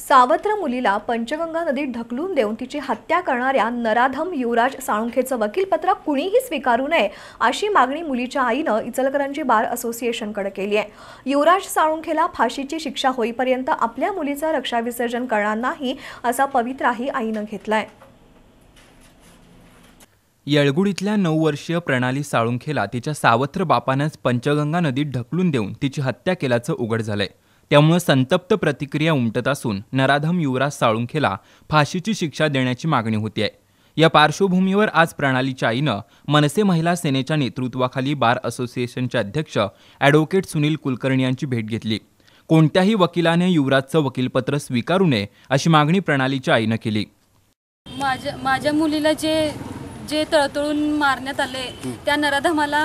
सावत्र मुलीला पंचगंगा नदीत ढकलून देऊन तिची हत्या करणाऱ्या नराधम युवराज साळुंखेचं वकीलपत्र कुणीही स्वीकारू नये अशी मागणी मुलीच्या आईनं इचलकरंजी बार असोसिएशनकडे केली आहे. युवराज साळुंखेला फाशीची शिक्षा होईपर्यंत आपल्या मुलीचं रक्षाविसर्जन करणार नाही असा पवित्राही आईनं घेतलाय. येळगुडीतल्या नऊ वर्षीय प्रणाली साळुंखेला तिच्या सावत्र बापानंच पंचगंगा नदीत ढकलून देऊन तिची हत्या केल्याचं उघड झालंय. त्यामुळे संतप्त प्रतिक्रिया उमटत असून नराधम युवराज साळुंखेला फाशीची शिक्षा देण्याची मागणी होती आहे या पार्श्वभूमीवर आज प्रणालीच्या आईनं मनसे महिला सेनेच्या नेतृत्वाखाली बार असोसिएशनचे अध्यक्ष ॲडव्होकेट सुनील कुलकर्णी यांची भेट घेतली. कोणत्याही वकिलाने युवराजचं वकीलपत्र स्वीकारू नये अशी मागणी प्रणालीच्या आईनं केली. माझ्या माझ्या मुलीला जे जे तळतळून मारण्यात आले त्या नराधमाला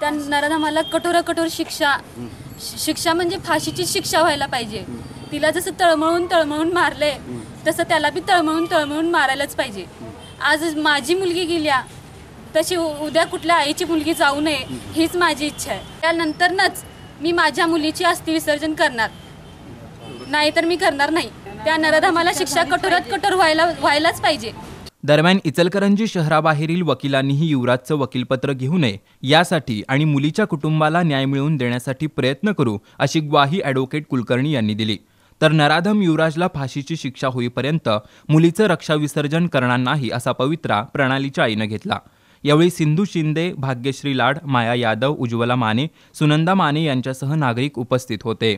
त्या नराधमाला कठोर कठोर शिक्षा शिक्षा म्हणजे फाशीची शिक्षा व्हायला पाहिजे. तिला जसं तळमळून तळमळून मारले तसं त्याला बी तळमळून तळमळून मारायलाच पाहिजे. आज माझी मुलगी गेल्या तशी उ- उद्या कुठल्या आईची मुलगी जाऊ नये हीच माझी इच्छा आहे. त्यानंतरनच मी माझ्या मुलीची अस्थि विसर्जन करणार. नाहीतर मी करणार नाही. त्या नराधमाला शिक्षा कठोरात कठोर व्हायला व्हायलाच पाहिजे. दरम्यान इचलकरंजी शहराबाहेरील वकिलांनीही युवराजचं वकीलपत्र घेऊ नये यासाठी आणि मुलीच्या कुटुंबाला न्याय मिळवून देण्यासाठी प्रयत्न करू अशी ग्वाही ॲडव्होकेट कुलकर्णी यांनी दिली. तर नराधम युवराजला फाशीची शिक्षा होईपर्यंत मुलीचं रक्षाविसर्जन करणार नाही असा पवित्रा प्रणालीच्या आईनं घेतला. यावेळी सिंधू शिंदे भाग्यश्री लाड माया यादव उज्ज्वला माने सुनंदा माने यांच्यासह नागरिक उपस्थित होते.